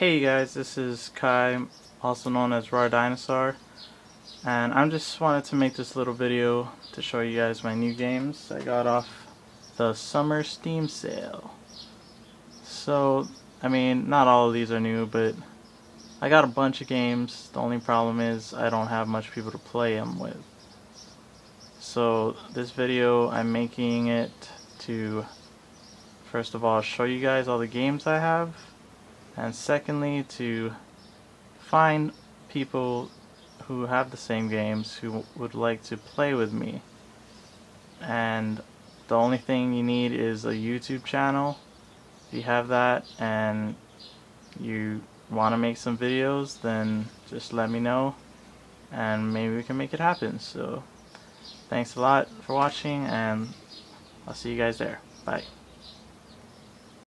Hey guys, this is Kai, also known as Raw Dinosaur, and I just wanted to make this little video to show you guys my new games I got off the summer Steam sale. So, I mean, not all of these are new, but I got a bunch of games. The only problem is I don't have much people to play them with. So, this video, I'm making it to, first of all, show you guys all the games I have and secondly to find people who have the same games who would like to play with me. And the only thing you need is a YouTube channel if you have that and you want to make some videos then just let me know and maybe we can make it happen. So thanks a lot for watching and I'll see you guys there. Bye